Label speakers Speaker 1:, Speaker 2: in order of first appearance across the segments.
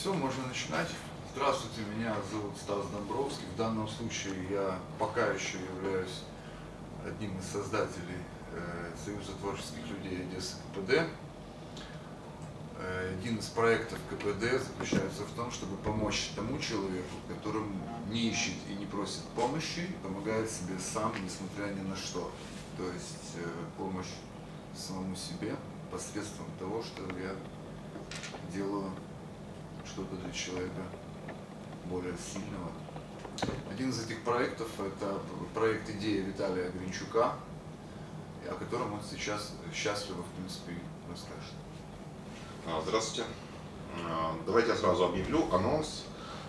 Speaker 1: Все, можно начинать. Здравствуйте, меня зовут Стас Домбровский. В данном случае я пока еще являюсь одним из создателей э, Союза творческих людей Одессы КПД. Э, один из проектов КПД заключается в том, чтобы помочь тому человеку, которым не ищет и не просит помощи, помогает себе сам, несмотря ни на что. То есть э, помощь самому себе посредством того, что я делаю что-то для человека более сильного. Один из этих проектов – это проект «Идея» Виталия Гринчука, о котором он сейчас счастливо, в принципе, расскажет.
Speaker 2: А, Здравствуйте. А, Давайте я сразу объявлю анонс.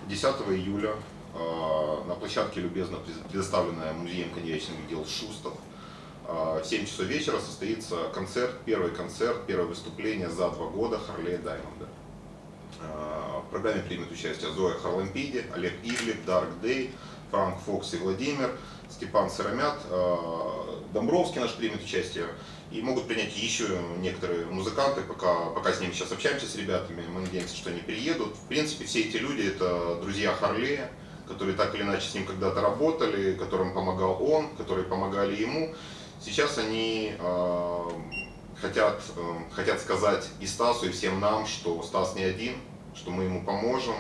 Speaker 2: 10 июля а, на площадке, любезно предоставленная музеем конечных дел Шустов, в 7 часов вечера состоится концерт, первый концерт, первое выступление за два года Харлея Даймонда. А, В программе примет участие Зоя Харлампиди, Олег Иглик, Дарк Дэй, Франк Фокс и Владимир, Степан Сыромят, а, Домбровский наш примет участие. И могут принять еще некоторые музыканты, пока, пока с ними сейчас общаемся с ребятами, мы надеемся, что они приедут. В принципе, все эти люди это друзья Харлея, которые так или иначе с ним когда-то работали, которым помогал он, которые помогали ему. Сейчас они э, хотят, э, хотят сказать и Стасу, и всем нам, что Стас не один, что мы ему поможем.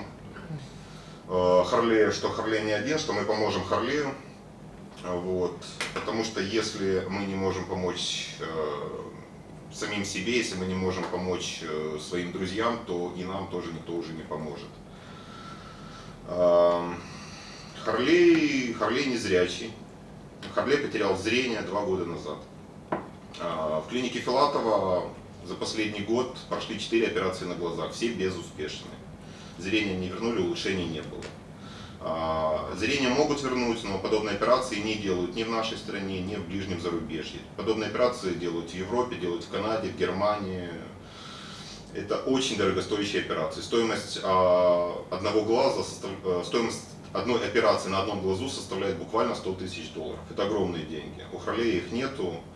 Speaker 2: Э, Харлею, что Харлей не один, что мы поможем Харлею. Вот. Потому что если мы не можем помочь э, самим себе, если мы не можем помочь э, своим друзьям, то и нам тоже никто уже не поможет. Э, Харлей, Харлей незрячий. Харлей потерял зрение два года назад. Э, В клинике Филатова за последний год прошли четыре операции на глазах, все безуспешные. Зрение не вернули, улучшений не было. А, Зрение могут вернуть, но подобные операции не делают ни в нашей стране, ни в ближнем зарубежье. Подобные операции делают в Европе, делают в Канаде, в Германии. Это очень дорогостоящие операции. Стоимость а, одного глаза, э, стоимость одной операции на одном глазу составляет буквально 100 тысяч долларов. Это огромные деньги. У Харлея их нету, а,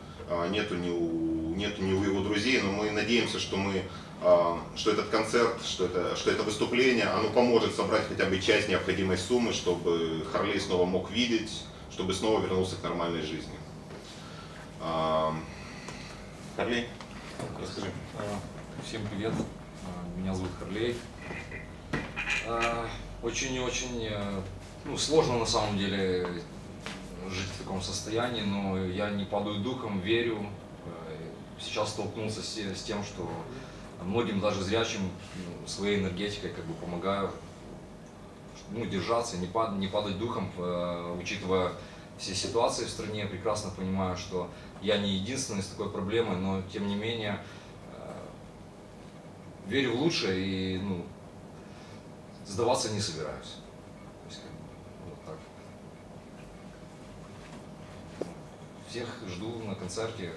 Speaker 2: нету ни у, нету ни у его друзей, но мы надеемся, что мы а, что этот концерт, что это, что это выступление, оно поможет собрать хотя бы часть необходимой суммы, чтобы Харлей снова мог видеть, чтобы снова вернулся к нормальной жизни. А, Харлей, расскажи.
Speaker 3: А, Всем привет, А, меня зовут Харлей. А, Очень и очень э, ну, сложно на самом деле жить в таком состоянии, но я не падаю духом, верю. Э, Сейчас столкнулся с тем, что многим даже зрячим своей энергетикой как бы помогаю ну, держаться, не, пад- не падать духом, э, учитывая все ситуации в стране, я прекрасно понимаю, что я не единственный с такой проблемой, но тем не менее э, верю в лучшее и ну, сдаваться не собираюсь. То есть, как бы, вот так. Всех жду на концерте.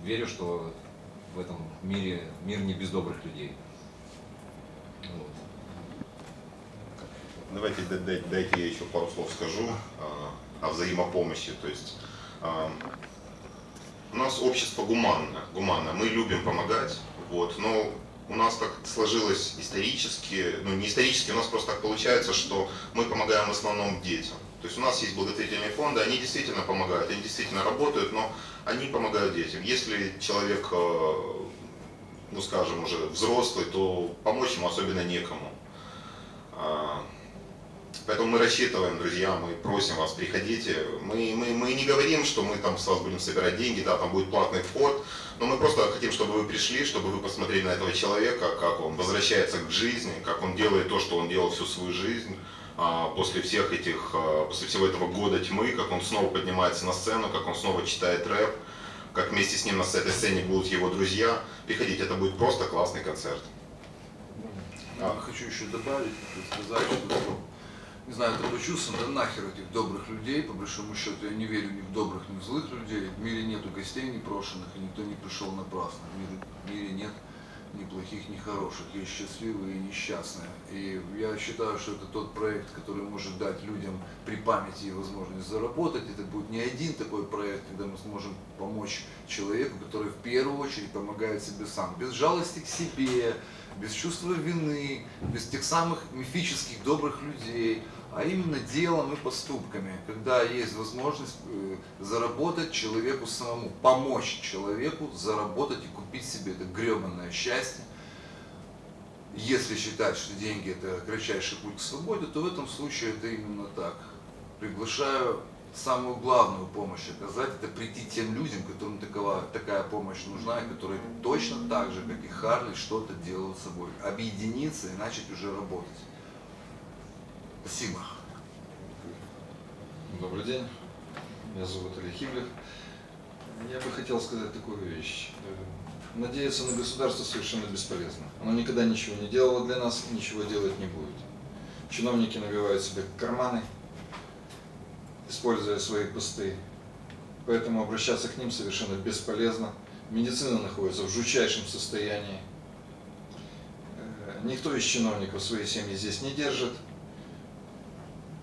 Speaker 3: Верю, что в этом мире мир не без добрых людей. Вот.
Speaker 2: Давайте дай- дай- дайте я еще пару слов скажу а, о взаимопомощи. То есть а, у нас общество гуманное, гуманное. Мы любим помогать, вот, но у нас так сложилось исторически, ну не исторически, у нас просто так получается, что мы помогаем в основном детям. То есть у нас есть благотворительные фонды, они действительно помогают, они действительно работают, но они помогают детям. Если человек, э, ну скажем, уже взрослый, то помочь ему особенно некому. А, Поэтому мы рассчитываем, друзья, мы просим вас, приходите. Мы, мы, мы не говорим, что мы там с вас будем собирать деньги, да, там будет платный вход, но мы просто хотим, чтобы вы пришли, чтобы вы посмотрели на этого человека, как он возвращается к жизни, как он делает то, что он делал всю свою жизнь после всех этих, а, после всего этого года тьмы, как он снова поднимается на сцену, как он снова читает рэп, как вместе с ним на этой сцене будут его друзья. Приходите, это будет просто классный концерт.
Speaker 1: Я хочу еще добавить, сказать, что, не знаю, это почувствовано, да нахер этих добрых людей, по большому счету, я не верю ни в добрых, ни в злых людей. В мире нету гостей непрошенных, и никто не пришел напрасно. В мире, в мире нет ни плохих, ни хороших, есть счастливые и несчастные. И я считаю, что это тот проект, который может дать людям при памяти возможность заработать. Это будет не один такой проект, когда мы сможем помочь человеку, который в первую очередь помогает себе сам, без жалости к себе, без чувства вины, без тех самых мифических добрых людей, а именно делом и поступками, когда есть возможность э, заработать человеку самому, помочь человеку заработать и купить себе это гребанное счастье. Если считать, что деньги это кратчайший путь к свободе, то в этом случае это именно так. Приглашаю самую главную помощь оказать, это прийти тем людям, которым такова, такая помощь нужна, и которые точно так же, как и Харли, что-то делают с собой. Объединиться и начать уже работать. Спасибо.
Speaker 4: Добрый день, меня зовут Илья Хиблев. Я бы хотел сказать такую вещь. Надеяться на государство совершенно бесполезно. Оно никогда ничего не делало для нас, ничего делать не будет. Чиновники набивают себе карманы, используя свои посты. Поэтому обращаться к ним совершенно бесполезно. Медицина находится в жутчайшем состоянии. Э, Никто из чиновников свои семьи здесь не держит.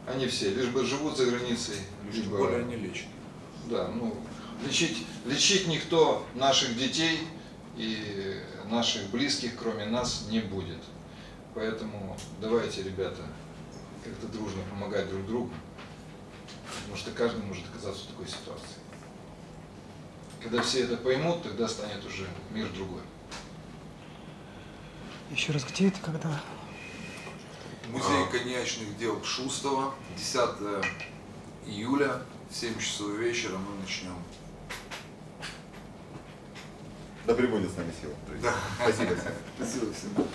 Speaker 4: Они все лишь бы живут за границей,
Speaker 1: Тем
Speaker 4: либо-
Speaker 1: более они лечат.
Speaker 4: да, ну, лечить, лечить никто наших детей и наших близких, кроме нас, не будет. Поэтому давайте, ребята, как-то дружно помогать друг другу, потому что каждый может оказаться в такой ситуации. Когда все это поймут, тогда станет уже мир другой.
Speaker 5: Еще раз, где это, когда?
Speaker 1: Музей коньячных дел Шустова, 10 июля, в 7 часов вечера мы начнем.
Speaker 6: Да пребудет с нами сила.
Speaker 1: Да.
Speaker 6: Спасибо всем.
Speaker 1: Спасибо всем.